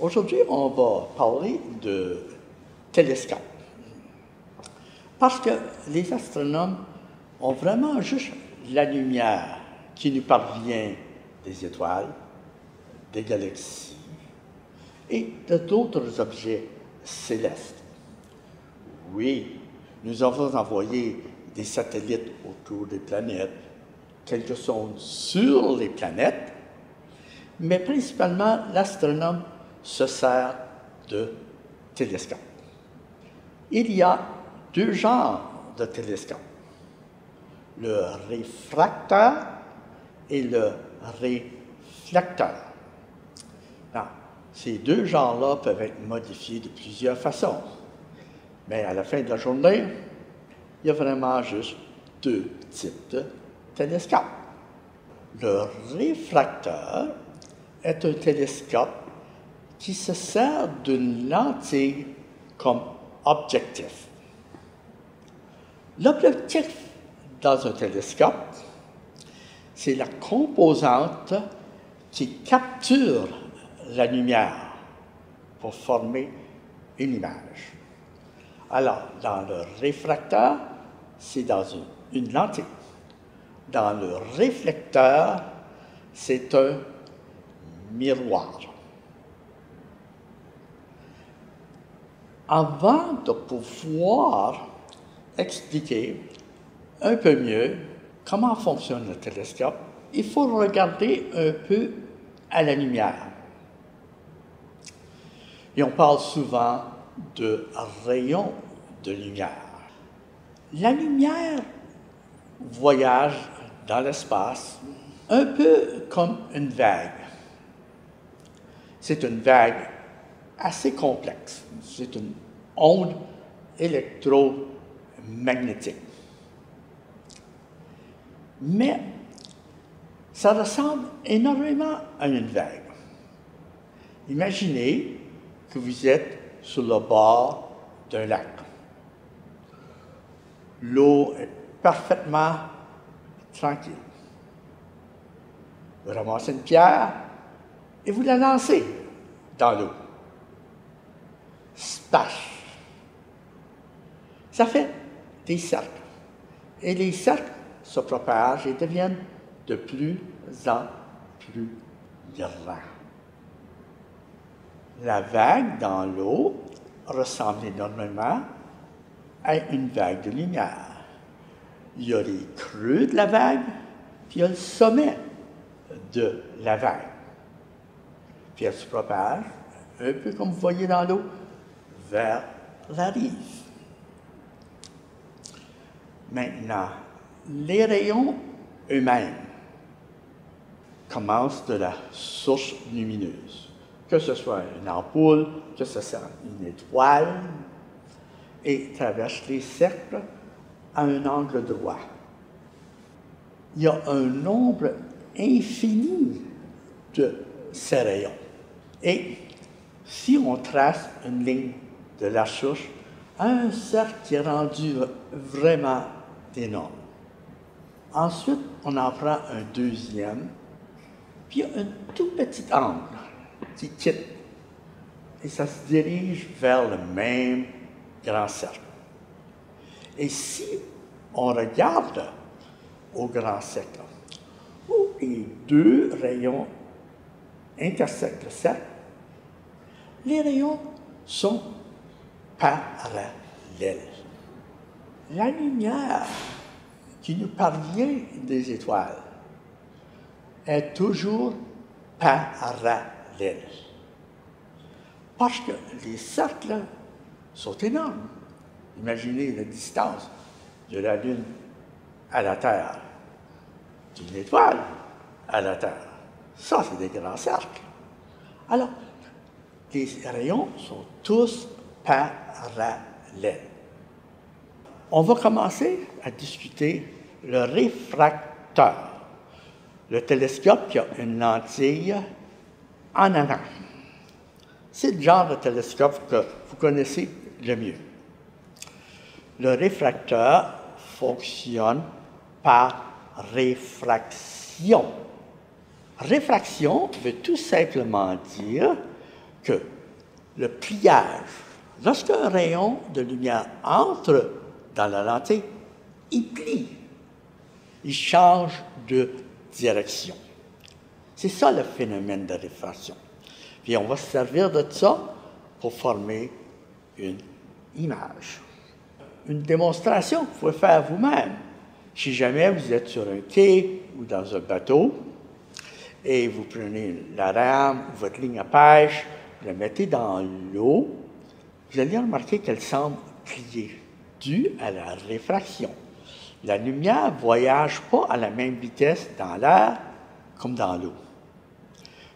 Aujourd'hui, on va parler de télescope. Parce que les astronomes ont vraiment juste la lumière qui nous parvient des étoiles, des galaxies et d'autres objets célestes. Oui, nous avons envoyé des satellites autour des planètes, quelques sondes sur les planètes, mais principalement l'astronome se sert de télescopes. Il y a deux genres de télescopes, le réfracteur et le réflecteur. ces deux genres-là peuvent être modifiés de plusieurs façons, mais à la fin de la journée, il y a vraiment juste deux types de télescopes. Le réfracteur est un télescope qui se sert d'une lentille comme objectif. L'objectif dans un télescope, c'est la composante qui capture la lumière pour former une image. Alors, dans le réfracteur, c'est dans une, une, lentille. Dans le réflecteur, c'est un miroir. Avant de pouvoir expliquer un peu mieux comment fonctionne le télescope, il faut regarder un peu à la lumière. Et on parle souvent de rayons de lumière. La lumière voyage dans l'espace un peu comme une vague. C'est une vague assez complexe. C'est une onde électromagnétique. Mais ça ressemble énormément à une vague. Imaginez que vous êtes sur le bord d'un lac. L'eau est parfaitement tranquille. Vous ramassez une pierre et vous la lancez dans l'eau. Splash. Ça fait des cercles. Et les cercles se propagent et deviennent de plus en plus grands. La vague dans l'eau ressemble énormément à une vague de lumière. Il y a les creux de la vague, puis il y a le sommet de la vague. Puis elle se propage, un peu comme vous voyez dans l'eau, vers la rive. Maintenant, les rayons eux-mêmes commencent de la source lumineuse, que ce soit une ampoule, que ce soit une étoile, et traversent les cercles à un angle droit. Il y a un nombre infini de ces rayons. Et si on trace une ligne de la source à un cercle qui est rendu vraiment énorme. Ensuite, on en prend un deuxième, puis un tout petit angle qui quitte. Et ça se dirige vers le même grand cercle. Et si on regarde au grand cercle, où les deux rayons intersectent le cercle, les rayons sont parallèles. La lumière qui nous parvient des étoiles est toujours parallèle. Parce que les cercles sont énormes. Imaginez la distance de la Lune à la Terre, d'une étoile à la Terre. Ça, c'est des grands cercles. Alors, les rayons sont tous parallèles. On va commencer à discuter le réfracteur, le télescope qui a une lentille en avant. C'est le genre de télescope que vous connaissez le mieux. Le réfracteur fonctionne par réfraction. Réfraction veut tout simplement dire que le pliage, lorsqu'un rayon de lumière entre dans la lentille, il plie, il change de direction. C'est ça le phénomène de réfraction. Puis on va se servir de ça pour former une image. Une démonstration que vous pouvez faire vous-même. Si jamais vous êtes sur un quai ou dans un bateau et vous prenez la rame ou votre ligne à pêche, vous la mettez dans l'eau, vous allez remarquer qu'elle semble plier, due à la réfraction. La lumière ne voyage pas à la même vitesse dans l'air comme dans l'eau.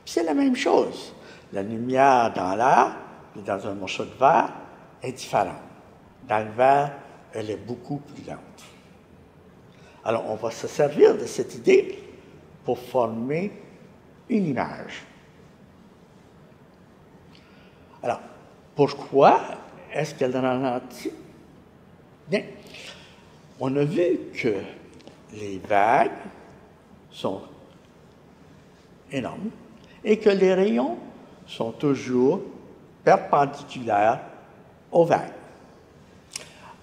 C'est la même chose. La lumière dans l'air et dans un morceau de verre est différente. Dans le verre, elle est beaucoup plus lente. Alors, on va se servir de cette idée pour former une image. Alors, pourquoi est-ce qu'elle ralentit? Bien, on a vu que les vagues sont énormes et que les rayons sont toujours perpendiculaires aux vagues.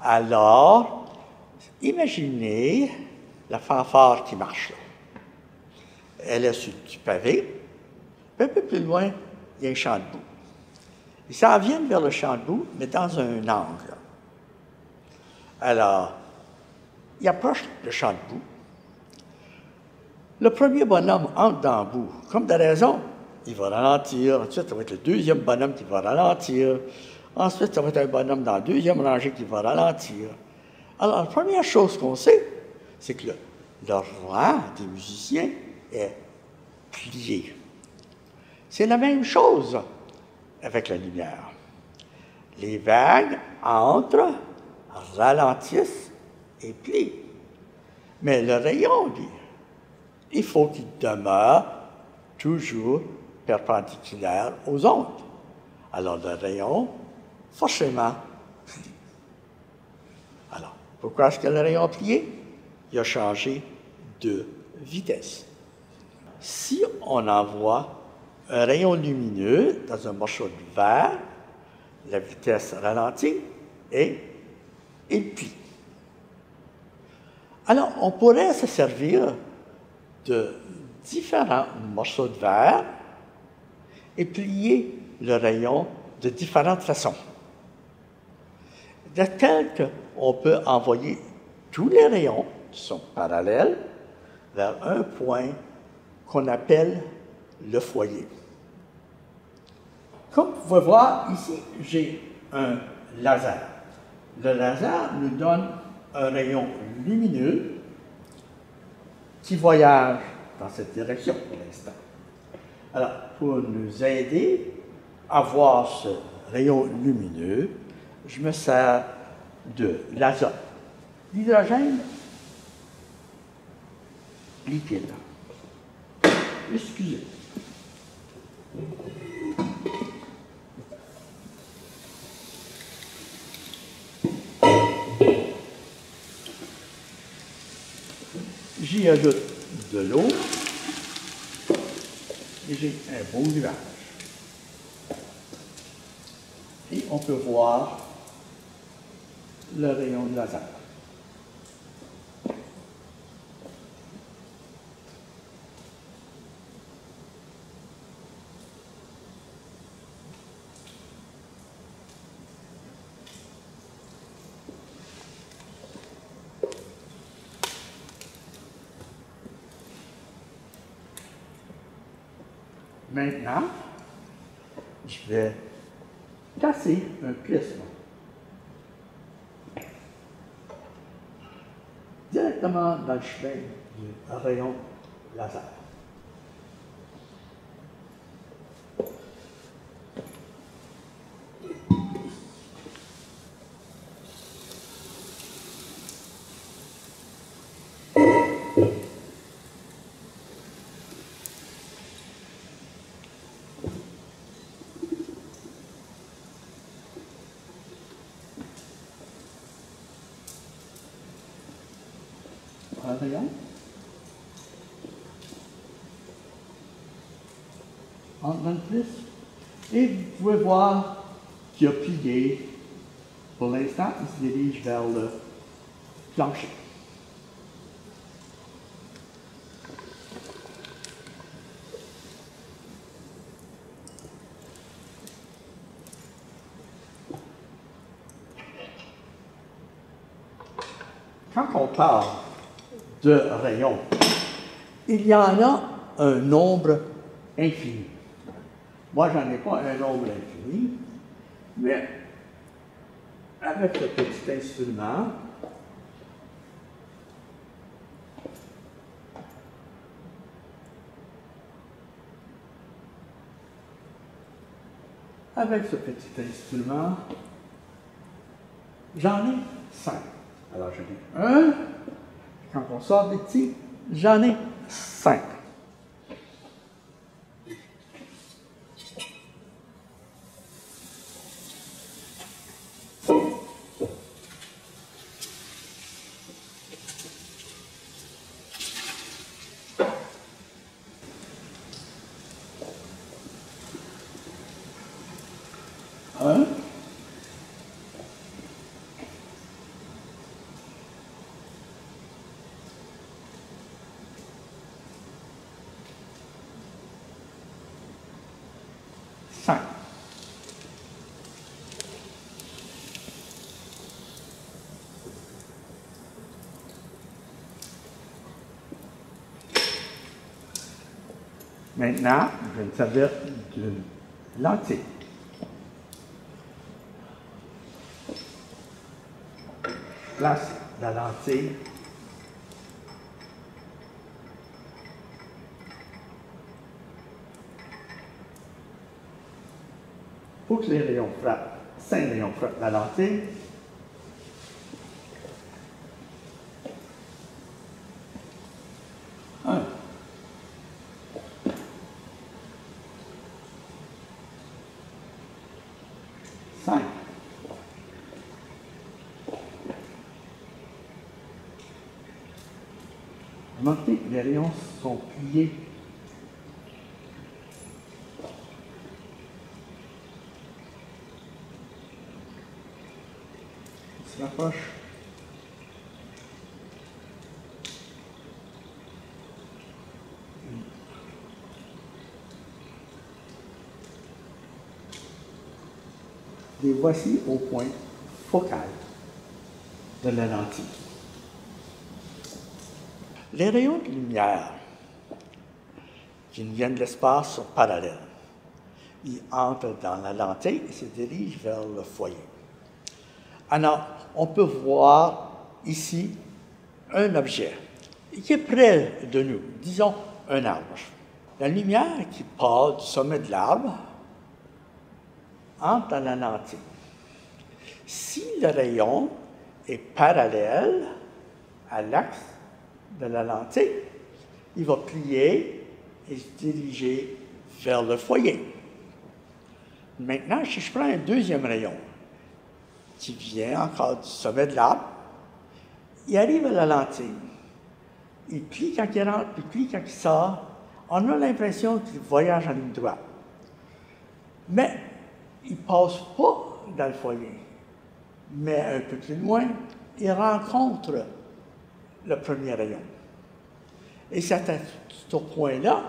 Alors, imaginez la fanfare qui marche là. Elle est sur du pavé, un peu plus loin, il y a un champ de boue. Ils s'en viennent vers le champ de boue, mais dans un angle. Alors, il approche le champ de boue. Le premier bonhomme entre dans le boue, comme de raison, il va ralentir. Ensuite, ça va être le deuxième bonhomme qui va ralentir. Ensuite, ça va être un bonhomme dans la deuxième rangée qui va ralentir. Alors, la première chose qu'on sait, c'est que le, le rang des musiciens est plié. C'est la même chose avec la lumière. Les vagues entrent, ralentissent et plient. Mais le rayon, il faut qu'il demeure toujours perpendiculaire aux ondes. Alors le rayon, forcément. Alors, pourquoi est-ce que le rayon a plié? Il a changé de vitesse. Si on envoie un rayon lumineux dans un morceau de verre, la vitesse ralentit et il plie. Alors, on pourrait se servir de différents morceaux de verre et plier le rayon de différentes façons. De telle qu'on peut envoyer tous les rayons qui sont parallèles vers un point qu'on appelle le foyer. Comme vous pouvez voir, ici, j'ai un laser. Le laser nous donne un rayon lumineux qui voyage dans cette direction pour l'instant. Alors, pour nous aider à voir ce rayon lumineux, je me sers de l'azote. L'hydrogène liquide. Excusez. J'y ajoute de l'eau et j'ai un beau nuage. Et on peut voir le rayon de laser. Maintenant, je vais casser un prisme. Directement dans le chemin du rayon laser. Rayon. Entre. Et vous pouvez voir qu'il a plié. Pour l'instant, il se dirige vers le plancher. Quand on parle de rayons, il y en a un nombre infini. Moi, j'en ai pas un nombre infini, mais avec le petit instrument, avec ce petit instrument, j'en ai cinq. Alors, j'en ai un. Quand on sort des petits, j'en ai cinq. Maintenant, je vais me d'une lentille. Place la lentille que les rayons frappent, cinq rayons frappent la lentille. Un. Cinq. Les rayons sont pliés. Les voici au point focal de la lentille. Les rayons de lumière qui viennent de l'espace sont parallèles. Ils entrent dans la lentille et se dirigent vers le foyer. Alors, on peut voir ici un objet qui est près de nous, disons un arbre. La lumière qui part du sommet de l'arbre entre dans la lentille. Si le rayon est parallèle à l'axe de la lentille, il va plier et se diriger vers le foyer. Maintenant, si je prends un deuxième rayon qui vient encore du sommet de l'arbre, il arrive à la lentille. Il plie quand il rentre, il plie quand il sort. On a l'impression qu'il voyage en ligne droite. Mais il ne passe pas dans le foyer. Mais un peu plus loin, il rencontre le premier rayon. Et c'est à ce point-là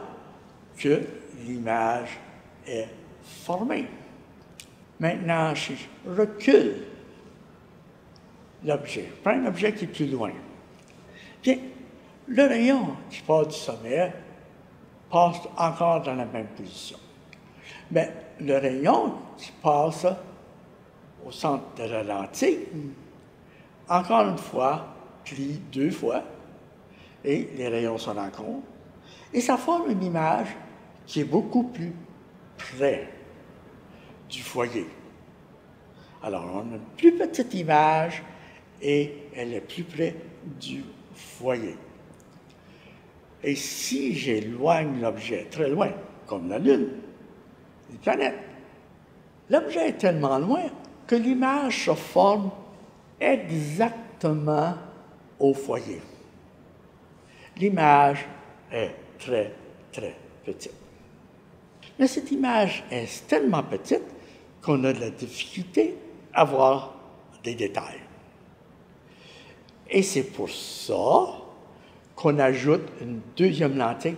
que l'image est formée. Maintenant, si je recule l'objet, prends un objet qui est plus loin. Bien, le rayon qui part du sommet passe encore dans la même position. Mais le rayon qui passe au centre de la lentille, encore une fois, plie deux fois, et les rayons se rencontrent, et ça forme une image qui est beaucoup plus près du foyer. Alors, on a une plus petite image et elle est plus près du foyer. Et si j'éloigne l'objet très loin, comme la Lune, les planètes, l'objet est tellement loin que l'image se forme exactement au foyer. L'image est très, très petite. Mais cette image est tellement petite qu'on a de la difficulté à voir des détails. Et c'est pour ça qu'on ajoute une deuxième lentille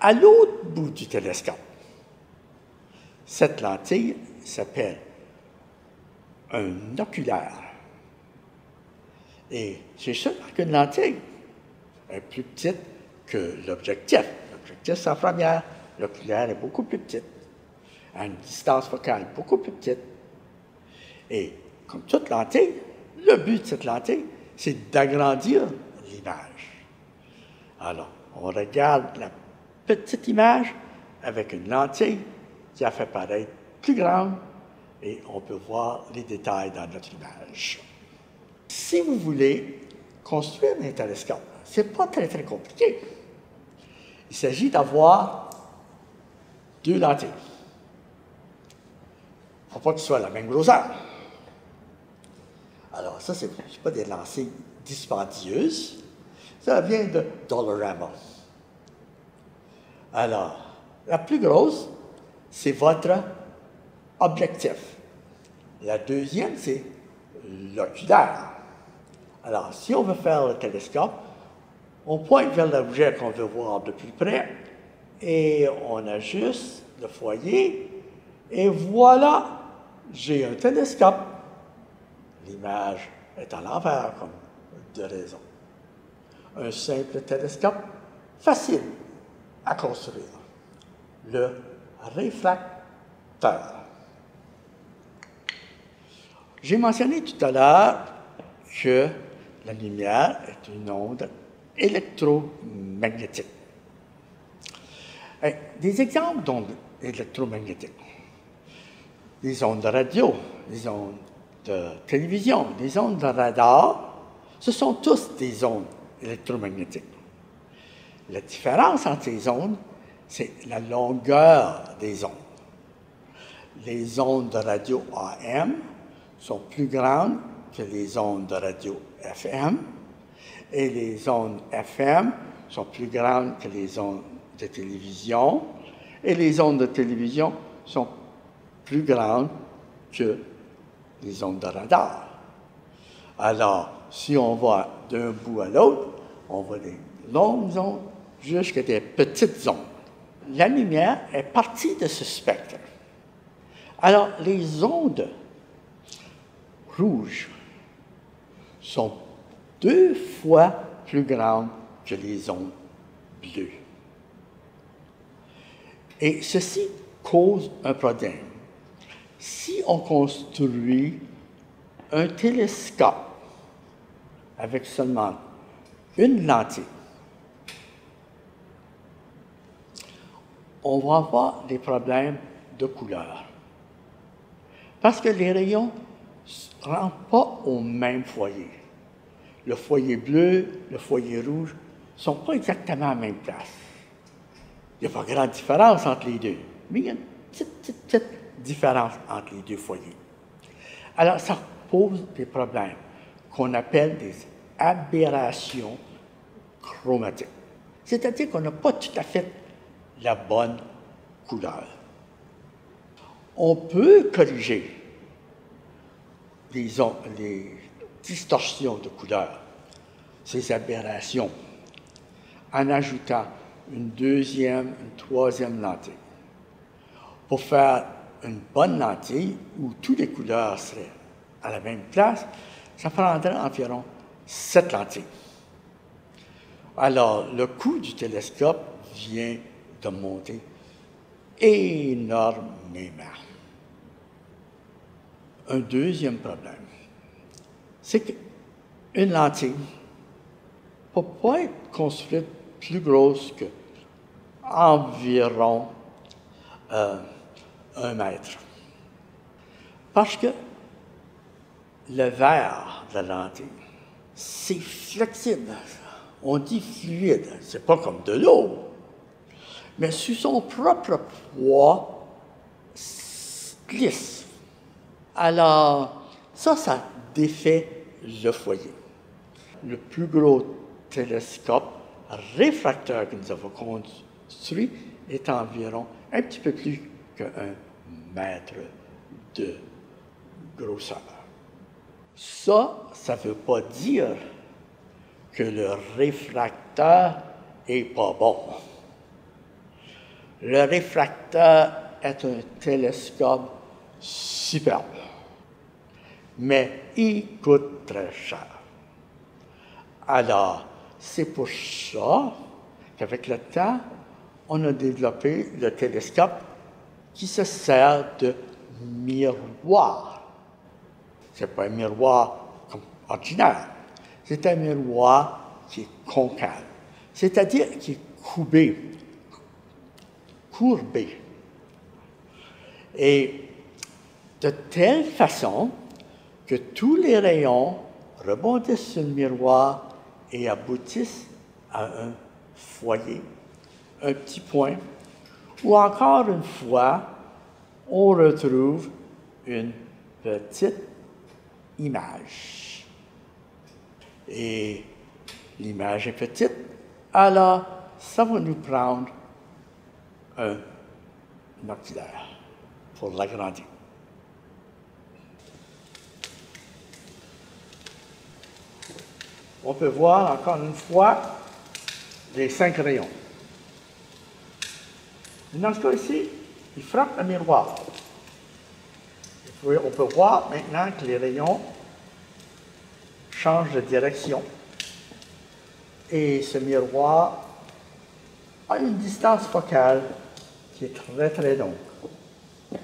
à l'autre bout du télescope. Cette lentille s'appelle un oculaire. Et c'est seulement qu'une lentille est plus petite que l'objectif. L'objectif, c'est la première. L'oculaire est beaucoup plus petite, à une distance focale beaucoup plus petite. Et comme toute lentille, le but de cette lentille, c'est d'agrandir l'image. Alors, on regarde la petite image avec une lentille qui a fait paraître plus grande et on peut voir les détails dans notre image. Si vous voulez construire un télescope, ce n'est pas très très compliqué. Il s'agit d'avoir deux lentilles. Il ne faut pas qu'ils soient la même grosseur. Alors, ça, ce n'est pas des lentilles dispendieuses. Ça vient de Dollarama. Alors, la plus grosse, c'est votre objectif. La deuxième, c'est l'oculaire. Alors, si on veut faire le télescope, on pointe vers l'objet qu'on veut voir de plus près et on ajuste le foyer et voilà, j'ai un télescope. L'image est à l'envers comme de raison. Un simple télescope facile à construire. Le réfracteur. J'ai mentionné tout à l'heure que la lumière est une onde électromagnétique. Eh, des exemples d'ondes électromagnétiques. Les ondes de radio, les ondes de télévision, les ondes de radar, ce sont tous des ondes électromagnétiques. La différence entre ces ondes, c'est la longueur des ondes. Les ondes de radio AM sont plus grandes que les ondes de radio FM et les ondes FM sont plus grandes que les ondes de télévision et les ondes de télévision sont plus grandes que les ondes de radar. Alors, si on va d'un bout à l'autre, on voit des longues ondes jusqu'à des petites ondes. La lumière est partie de ce spectre. Alors, les ondes rouges sont deux fois plus grandes que les ondes bleues. Et ceci cause un problème. Si on construit un télescope avec seulement une lentille, on va avoir des problèmes de couleur. Parce que les rayons ne rentrent pas au même foyer. Le foyer bleu, le foyer rouge ne sont pas exactement à la même place. Il n'y a pas grande différence entre les deux, mais il y a différence entre les deux foyers. Alors, ça pose des problèmes qu'on appelle des aberrations chromatiques. C'est-à-dire qu'on n'a pas tout à fait la bonne couleur. On peut corriger les, les distorsions de couleur, ces aberrations, en ajoutant une deuxième, une troisième lentille. Pour faire une bonne lentille où toutes les couleurs seraient à la même place, ça prendrait environ sept lentilles. Alors, le coût du télescope vient de monter énormément. Un deuxième problème, c'est qu'une lentille ne peut pas être construite plus grosse que environ euh, un mètre. Parce que le verre de la lentille, c'est flexible. On dit fluide, c'est pas comme de l'eau. Mais sous son propre poids, glisse. Alors, ça, ça défait le foyer. Le plus gros télescope réfracteur que nous avons construit est environ un petit peu plus qu'un mètre de grosseur. Ça, ça ne veut pas dire que le réfracteur est pas bon. Le réfracteur est un télescope superbe, mais il coûte très cher. Alors, c'est pour ça qu'avec le temps, on a développé le télescope qui se sert de miroir. Ce n'est pas un miroir ordinaire, c'est un miroir qui est concave, c'est-à-dire qui est courbé, courbé. Et de telle façon que tous les rayons rebondissent sur le miroir et aboutissent à un foyer, un petit point, où encore une fois, on retrouve une petite image. Et l'image est petite, alors ça va nous prendre un oculaire pour l'agrandir. On peut voir encore une fois les cinq rayons. Dans ce cas ici, il frappe le miroir. on peut voir maintenant que les rayons changent de direction. Et ce miroir a une distance focale qui est très très longue. Vous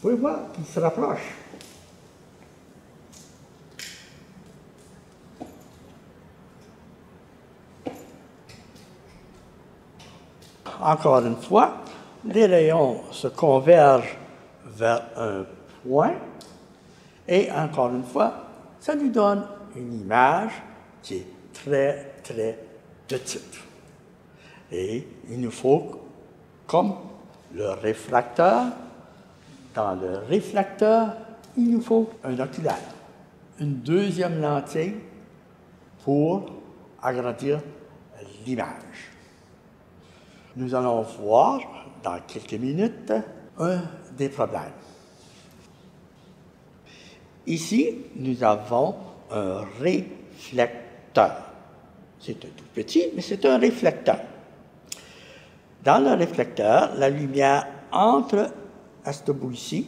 pouvez voir qu'il se rapproche. Encore une fois, les rayons se convergent vers un point et encore une fois, ça nous donne une image qui est très, très petite. Et il nous faut, comme le réfracteur, dans le réflecteur, il nous faut un oculaire, une deuxième lentille pour agrandir l'image. Nous allons voir dans quelques minutes un des problèmes. Ici, nous avons un réflecteur. C'est un tout petit, mais c'est un réflecteur. Dans le réflecteur, la lumière entre à ce bout ici,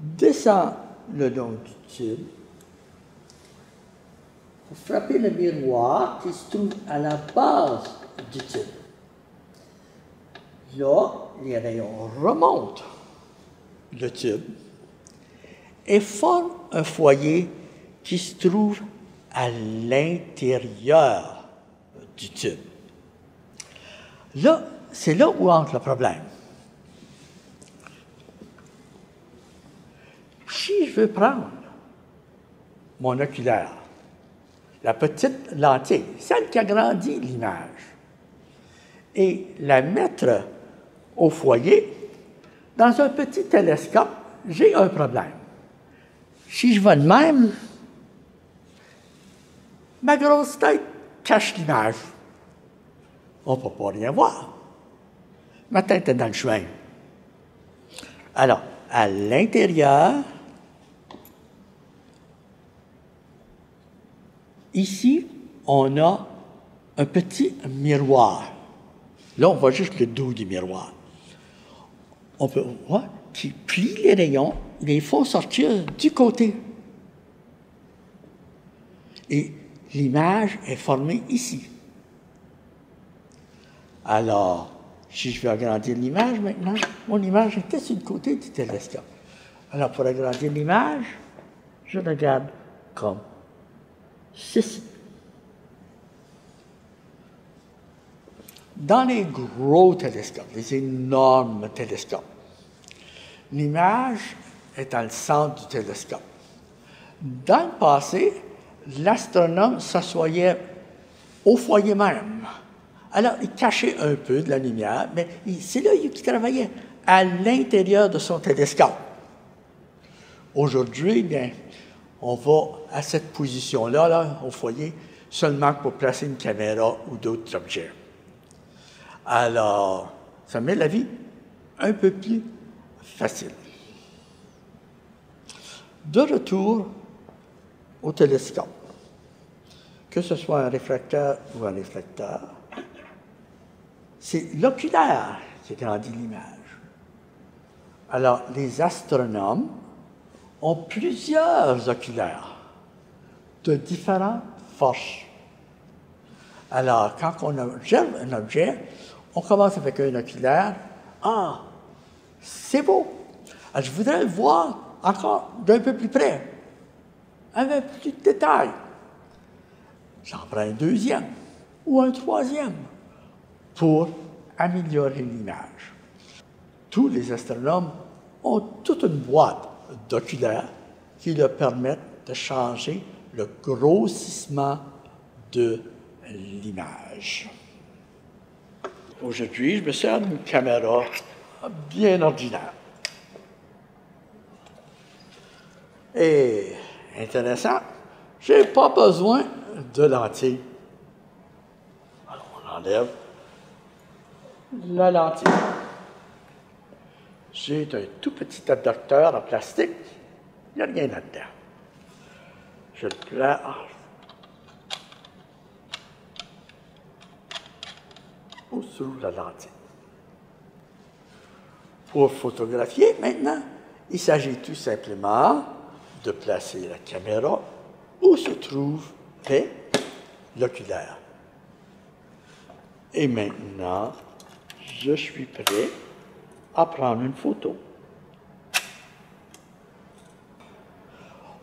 descend le long du tube pour frapper le miroir qui se trouve à la base du tube. Là, les rayons remontent le tube et forment un foyer qui se trouve à l'intérieur du tube. Là, c'est là où entre le problème. Si je veux prendre mon oculaire, la petite lentille, celle qui agrandit l'image, et la mettre au foyer, dans un petit télescope, j'ai un problème. Si je vais de même, ma grosse tête cache l'image. On ne peut pas rien voir. Ma tête est dans le chemin. Alors, à l'intérieur, ici, on a un petit miroir. Là, on voit juste le dos du miroir on peut voir qu'il plie les rayons, les font sortir du côté. Et l'image est formée ici. Alors, si je veux agrandir l'image maintenant, mon image était sur le côté du télescope. Alors, pour agrandir l'image, je regarde comme ceci. Dans les gros télescopes, les énormes télescopes, l'image est dans le centre du télescope. Dans le passé, l'astronome s'assoyait au foyer même. Alors, il cachait un peu de la lumière, mais c'est là qu'il travaillait, à l'intérieur de son télescope. Aujourd'hui, bien, on va à cette position-là, là, au foyer, seulement pour placer une caméra ou d'autres objets. Alors, ça met la vie un peu plus facile. De retour au télescope, que ce soit un réfracteur ou un réflecteur, c'est l'oculaire qui grandit l'image. Alors, les astronomes ont plusieurs oculaires de différentes forces. Alors, quand on observe un objet, on commence avec un oculaire. Ah, c'est beau. Alors, je voudrais le voir encore d'un peu plus près, avec plus de détails. J'en prends un deuxième ou un troisième pour améliorer l'image. Tous les astronomes ont toute une boîte d'oculaires qui leur permettent de changer le grossissement de l'image. Aujourd'hui, je me sers d'une caméra bien ordinaire. Et intéressant, je n'ai pas besoin de lentilles. Alors, on enlève la lentille. J'ai un tout petit adapteur en plastique. Il n'y a rien là-dedans. Je le place. Sous la lentille. Pour photographier maintenant, il s'agit tout simplement de placer la caméra où se trouve l'oculaire. Et maintenant, je suis prêt à prendre une photo.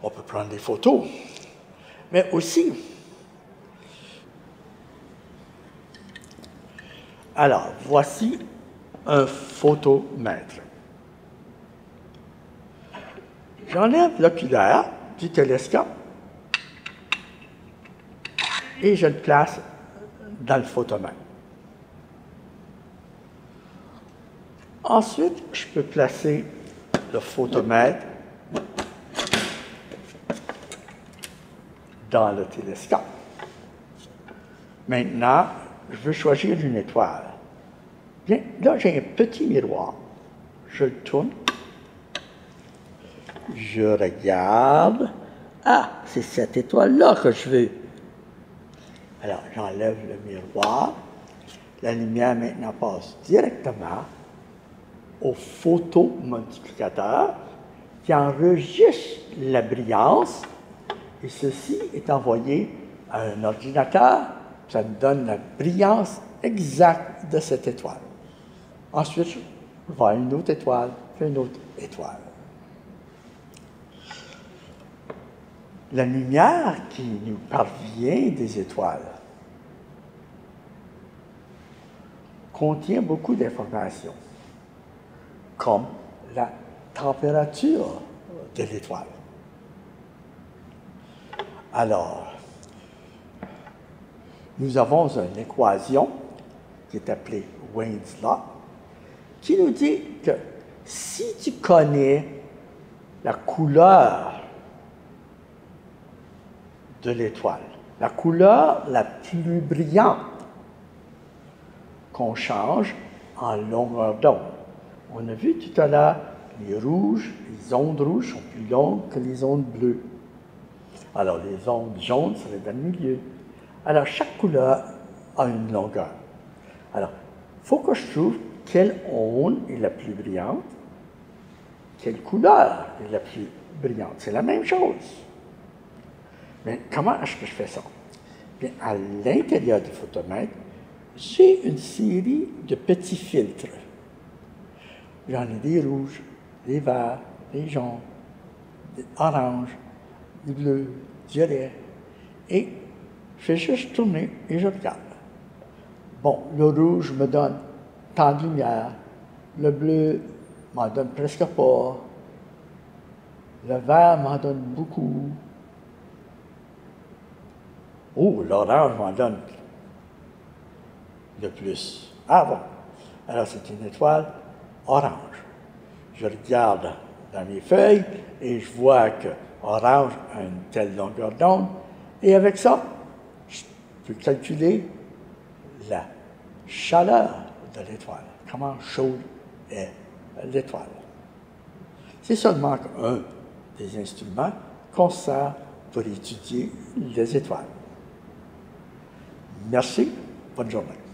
On peut prendre des photos, mais aussi, alors voici un photomètre. J'enlève l'oculaire du télescope et je le place dans le photomètre. Ensuite, je peux placer le photomètre dans le télescope. Maintenant, je veux choisir une étoile. Bien, là, j'ai un petit miroir. Je le tourne. Je regarde. Ah, c'est cette étoile-là que je veux. Alors, j'enlève le miroir. La lumière maintenant passe directement au photomultiplicateur qui enregistre la brillance et ceci est envoyé à un ordinateur, ça me donne la brillance exacte de cette étoile. Ensuite, je vois une autre étoile, une autre étoile. La lumière qui nous parvient des étoiles contient beaucoup d'informations comme la température de l'étoile. Alors, nous avons une équation qui est appelée Wayne's Law, qui nous dit que si tu connais la couleur de l'étoile, la couleur la plus brillante qu'on change en longueur d'onde, on a vu tout à l'heure, les rouges, les ondes rouges sont plus longues que les ondes bleues. Alors, les ondes jaunes seraient dans le milieu. Alors, chaque couleur a une longueur. Alors, il faut que je trouve quelle onde est la plus brillante, quelle couleur est la plus brillante. C'est la même chose. Mais comment est-ce que je fais ça? Bien, à l'intérieur du photomètre, j'ai une série de petits filtres. J'en ai des rouges, des verts, des jaunes, des oranges, du bleu, du violet. Et je fais juste tourner et je regarde. Bon, le rouge me donne tant de lumière, le bleu m'en donne presque pas, le vert m'en donne beaucoup. Oh, l'orange m'en donne de plus. Ah bon, alors c'est une étoile orange. Je regarde dans mes feuilles et je vois que orange a une telle longueur d'onde. Et avec ça, peux calculer la chaleur de l'étoile, comment chaude est l'étoile? C'est seulement un des instruments qu'on sert pour étudier les étoiles. Merci, bonne journée.